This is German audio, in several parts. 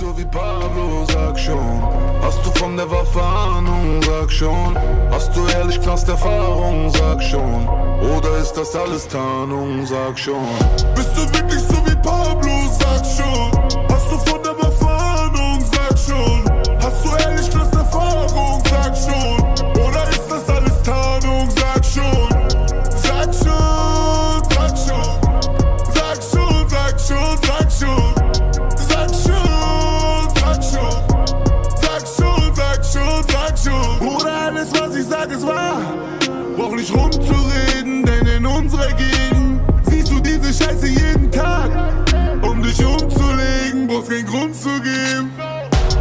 so wie Pablo, sag schon. Hast du von der Waffe Ahnung, sag schon. Hast du ehrlich Knast Erfahrung, sag schon. Oder ist das alles Tarnung, sag schon. Bist du wirklich so wie Pablo, sag schon. Ich sag ist wahr. Brauch nicht rumzureden, denn in unserer Gegend siehst du diese Scheiße jeden Tag. Um dich umzulegen, brauchst keinen Grund zu geben.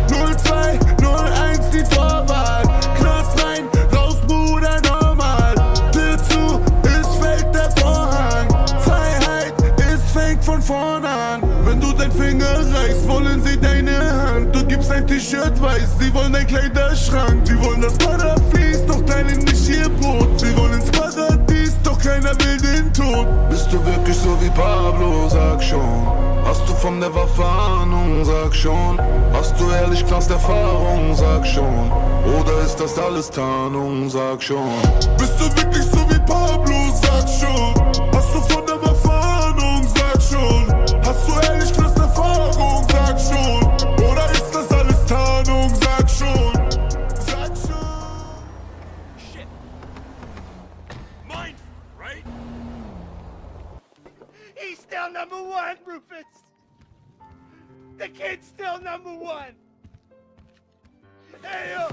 02, 01 die Vorwahl. Knast rein, raus, Bruder, normal. Tür zu, es fällt der Vorhang. Freiheit, es fängt von vorn an. Wenn du dein Finger reißt, wollen sie deine Hand. Du gibst ein T-Shirt weiß, sie wollen dein Kleiderschrank. Sie wollen das fließt, doch teilen nicht ihr Brot. Sie wollen ins Paradies, doch keiner will den Tod. Bist du wirklich so wie Pablo, sag schon. Hast du von der Waffe Ahnung, sag schon. Hast du ehrlich Knast Erfahrung, sag schon. Oder ist das alles Tarnung, sag schon. Bist du wirklich so wie Pablo, sag schon. Hast du von der number one, Rufus. The kid's still number one. Hey, yo,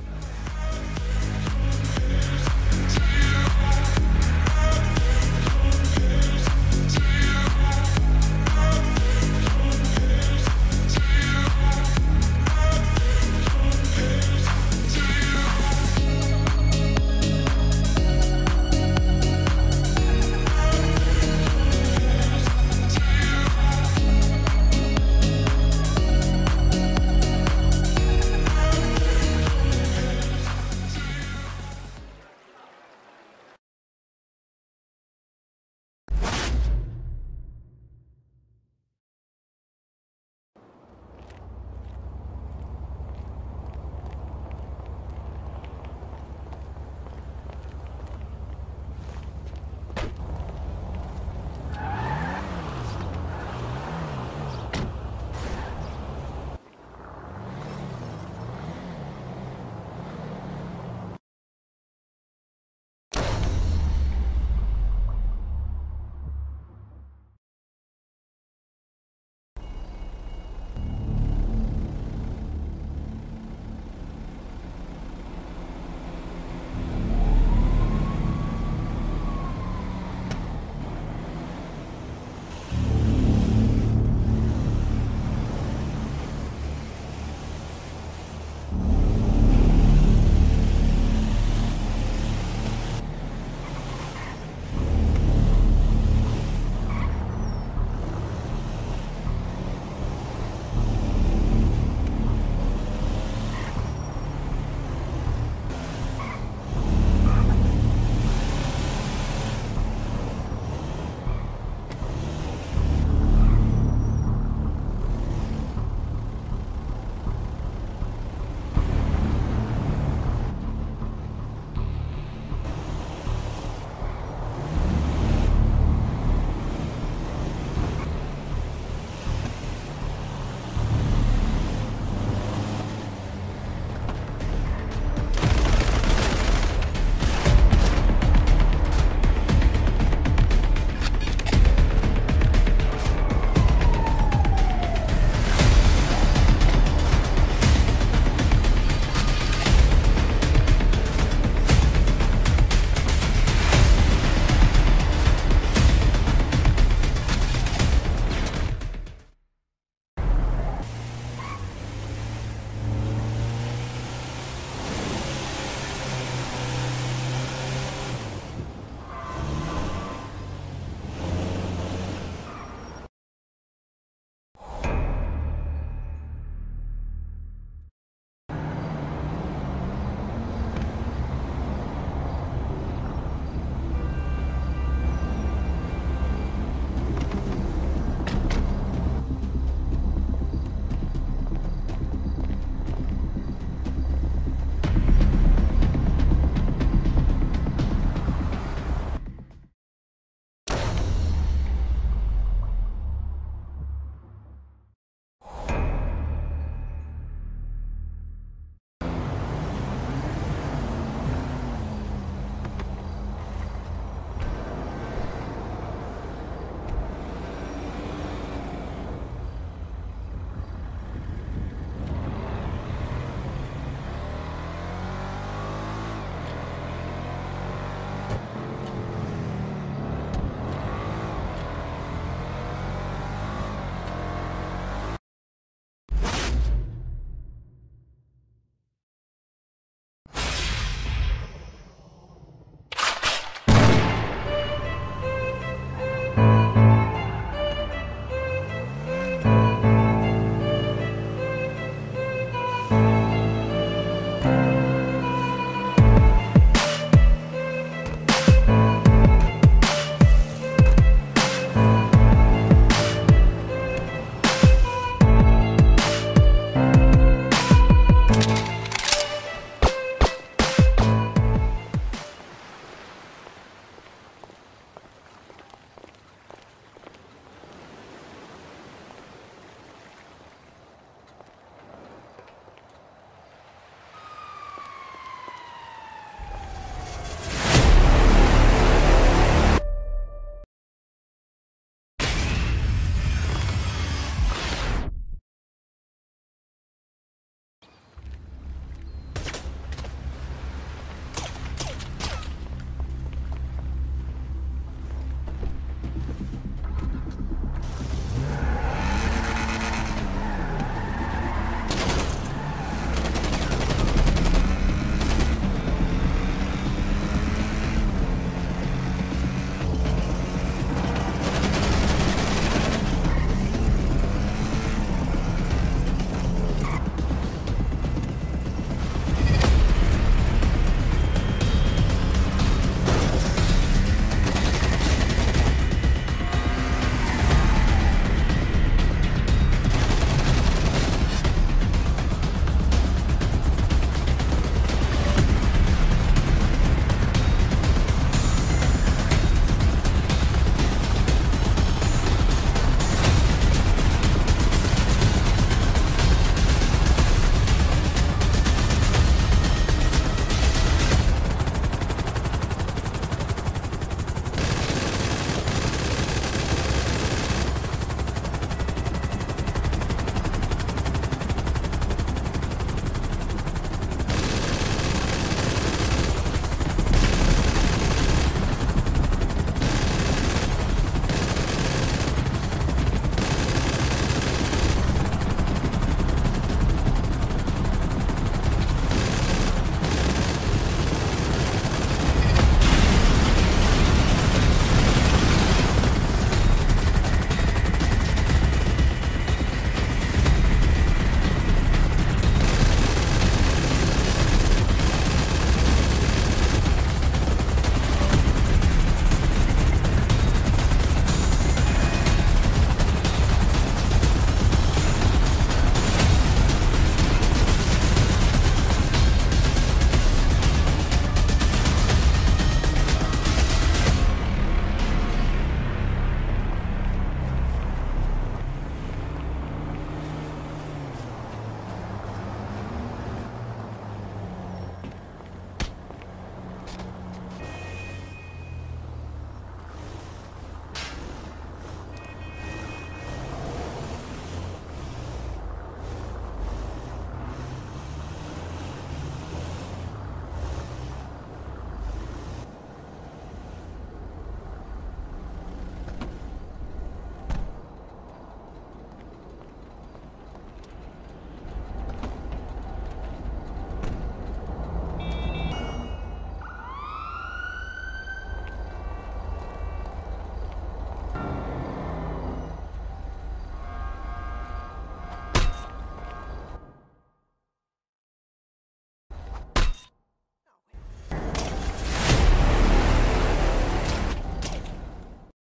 あ。